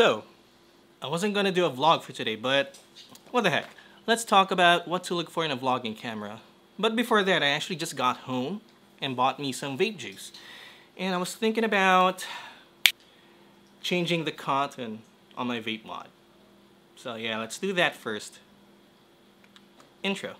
So, I wasn't gonna do a vlog for today, but what the heck. Let's talk about what to look for in a vlogging camera. But before that, I actually just got home and bought me some vape juice. And I was thinking about changing the cotton on my vape mod. So yeah, let's do that first. Intro.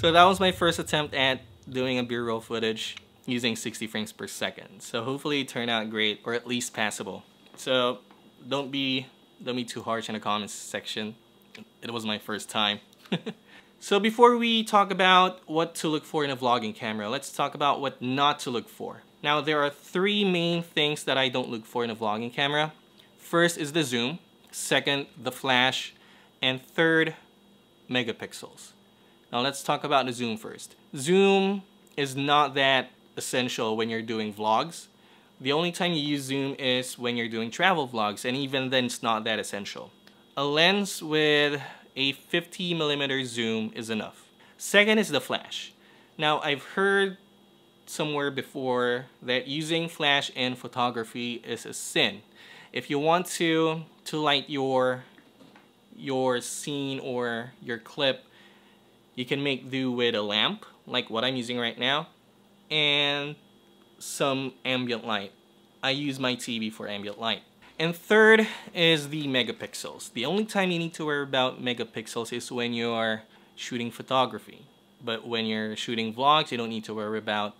So that was my first attempt at doing a B-roll footage using 60 frames per second. So hopefully it turned out great or at least passable. So don't be don't be too harsh in the comments section. It was my first time. so before we talk about what to look for in a vlogging camera, let's talk about what not to look for. Now there are three main things that I don't look for in a vlogging camera. First is the zoom, second the flash, and third megapixels. Now let's talk about the zoom first. Zoom is not that essential when you're doing vlogs. The only time you use zoom is when you're doing travel vlogs and even then it's not that essential. A lens with a 50 millimeter zoom is enough. Second is the flash. Now I've heard somewhere before that using flash in photography is a sin. If you want to to light your your scene or your clip, you can make do with a lamp, like what I'm using right now, and some ambient light. I use my TV for ambient light. And third is the megapixels. The only time you need to worry about megapixels is when you are shooting photography. But when you're shooting vlogs, you don't need to worry about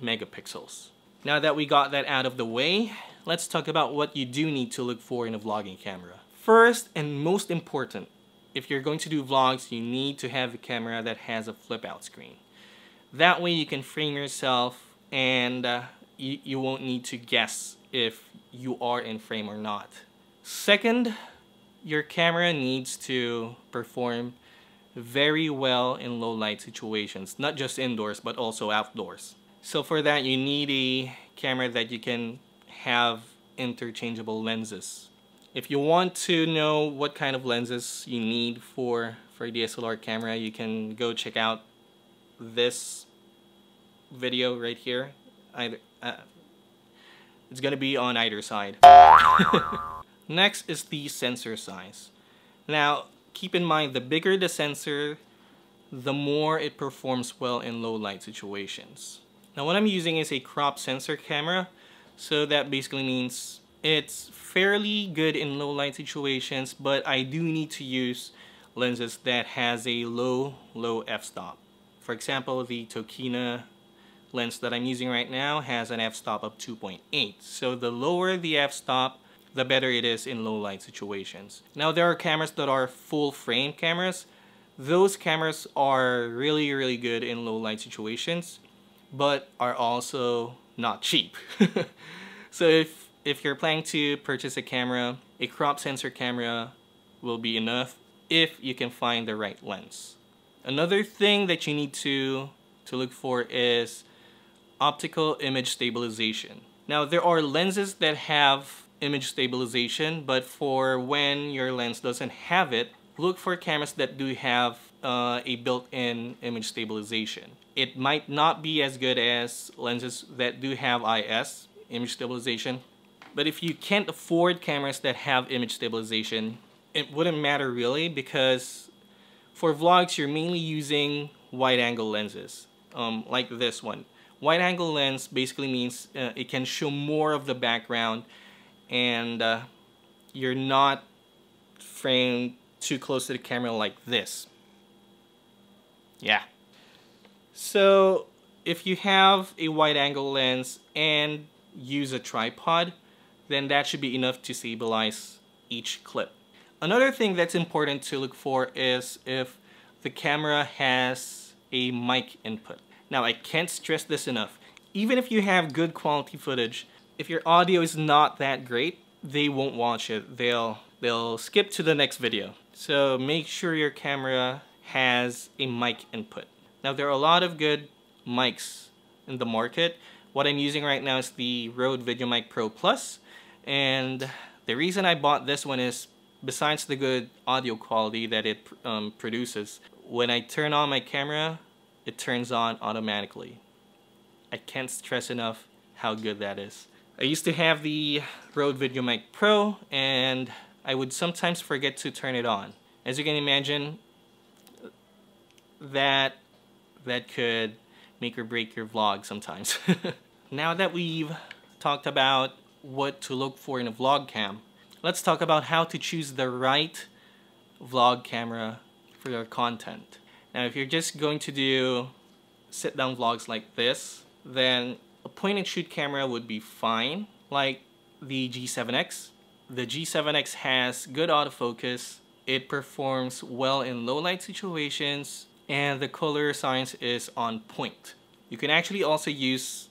megapixels. Now that we got that out of the way, let's talk about what you do need to look for in a vlogging camera. First and most important, if you're going to do vlogs, you need to have a camera that has a flip out screen. That way you can frame yourself and uh, you, you won't need to guess if you are in frame or not. Second, your camera needs to perform very well in low light situations, not just indoors but also outdoors. So for that you need a camera that you can have interchangeable lenses if you want to know what kind of lenses you need for, for a DSLR camera, you can go check out this video right here. Either, uh, it's gonna be on either side. Next is the sensor size. Now, keep in mind, the bigger the sensor, the more it performs well in low light situations. Now what I'm using is a crop sensor camera, so that basically means it's fairly good in low light situations, but I do need to use lenses that has a low, low f-stop. For example, the Tokina lens that I'm using right now has an f-stop of 2.8. So the lower the f-stop, the better it is in low light situations. Now there are cameras that are full frame cameras. Those cameras are really, really good in low light situations, but are also not cheap. so if if you're planning to purchase a camera a crop sensor camera will be enough if you can find the right lens. Another thing that you need to, to look for is optical image stabilization. Now there are lenses that have image stabilization, but for when your lens doesn't have it, look for cameras that do have uh, a built-in image stabilization. It might not be as good as lenses that do have IS, image stabilization, but if you can't afford cameras that have image stabilization, it wouldn't matter really because for vlogs you're mainly using wide angle lenses, um, like this one. Wide angle lens basically means uh, it can show more of the background and uh, you're not framed too close to the camera like this. Yeah. So if you have a wide angle lens and use a tripod, then that should be enough to stabilize each clip. Another thing that's important to look for is if the camera has a mic input. Now I can't stress this enough. Even if you have good quality footage, if your audio is not that great, they won't watch it. They'll they'll skip to the next video. So make sure your camera has a mic input. Now there are a lot of good mics in the market. What I'm using right now is the Rode VideoMic Pro Plus and the reason I bought this one is besides the good audio quality that it um, produces, when I turn on my camera, it turns on automatically. I can't stress enough how good that is. I used to have the Rode VideoMic Pro and I would sometimes forget to turn it on. As you can imagine, that that could make or break your vlog sometimes. now that we've talked about what to look for in a vlog cam, let's talk about how to choose the right vlog camera for your content. Now if you're just going to do sit down vlogs like this, then a point and shoot camera would be fine, like the G7X. The G7X has good autofocus, it performs well in low light situations, and the color science is on point. You can actually also use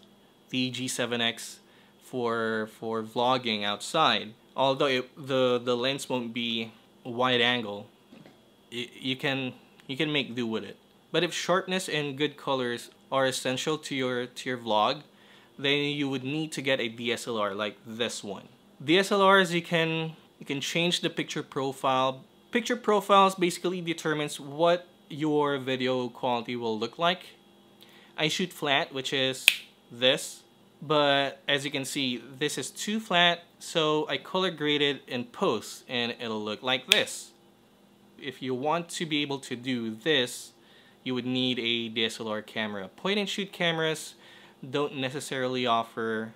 the G7X for for vlogging outside. Although it, the the lens won't be wide angle, it, you can you can make do with it. But if sharpness and good colors are essential to your to your vlog, then you would need to get a DSLR like this one. DSLRs you can you can change the picture profile. Picture profiles basically determines what your video quality will look like. I shoot flat, which is this, but as you can see, this is too flat, so I color graded in post, and it'll look like this. If you want to be able to do this, you would need a DSLR camera. Point and shoot cameras don't necessarily offer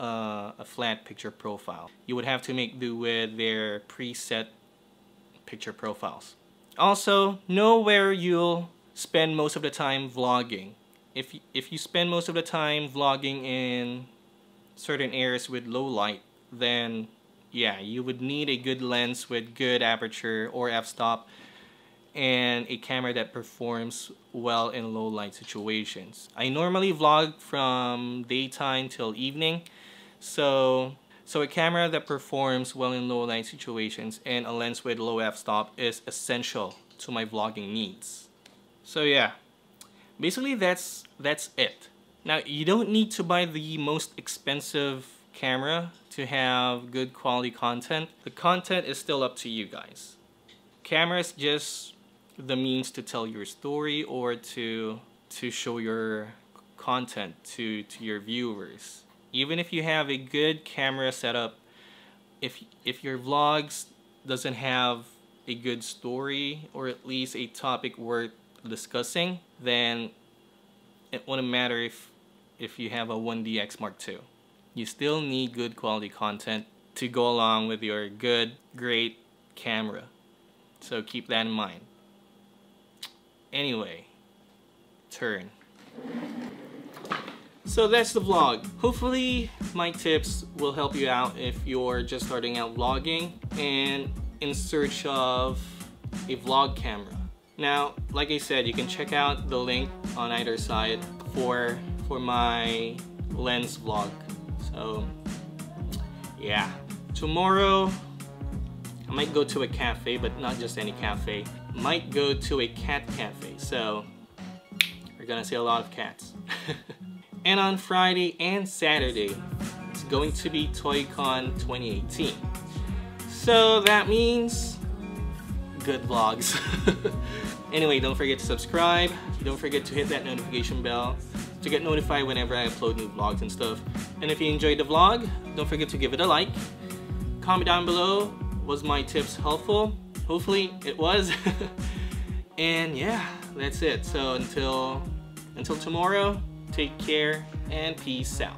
uh, a flat picture profile. You would have to make do with their preset picture profiles. Also, know where you'll spend most of the time vlogging. If, if you spend most of the time vlogging in certain areas with low light, then yeah, you would need a good lens with good aperture or f-stop and a camera that performs well in low light situations. I normally vlog from daytime till evening, so so a camera that performs well in low light situations and a lens with low f-stop is essential to my vlogging needs. So yeah, basically that's that's it. Now you don't need to buy the most expensive camera to have good quality content. The content is still up to you guys. Camera is just the means to tell your story or to to show your content to to your viewers even if you have a good camera setup, if if your vlogs doesn't have a good story or at least a topic worth discussing, then it wouldn't matter if if you have a 1DX Mark II. You still need good quality content to go along with your good, great camera. So keep that in mind. Anyway, turn. So that's the vlog. Hopefully my tips will help you out if you're just starting out vlogging and in search of a vlog camera. Now, like I said, you can check out the link on either side for, for my lens vlog. So, yeah. Tomorrow, I might go to a cafe, but not just any cafe. Might go to a cat cafe, so we're gonna see a lot of cats. and on Friday and Saturday, it's going to be ToyCon 2018. So that means good vlogs. anyway, don't forget to subscribe. Don't forget to hit that notification bell to get notified whenever I upload new vlogs and stuff. And if you enjoyed the vlog, don't forget to give it a like. Comment down below, was my tips helpful? Hopefully it was. and yeah, that's it. So until until tomorrow, take care and peace out.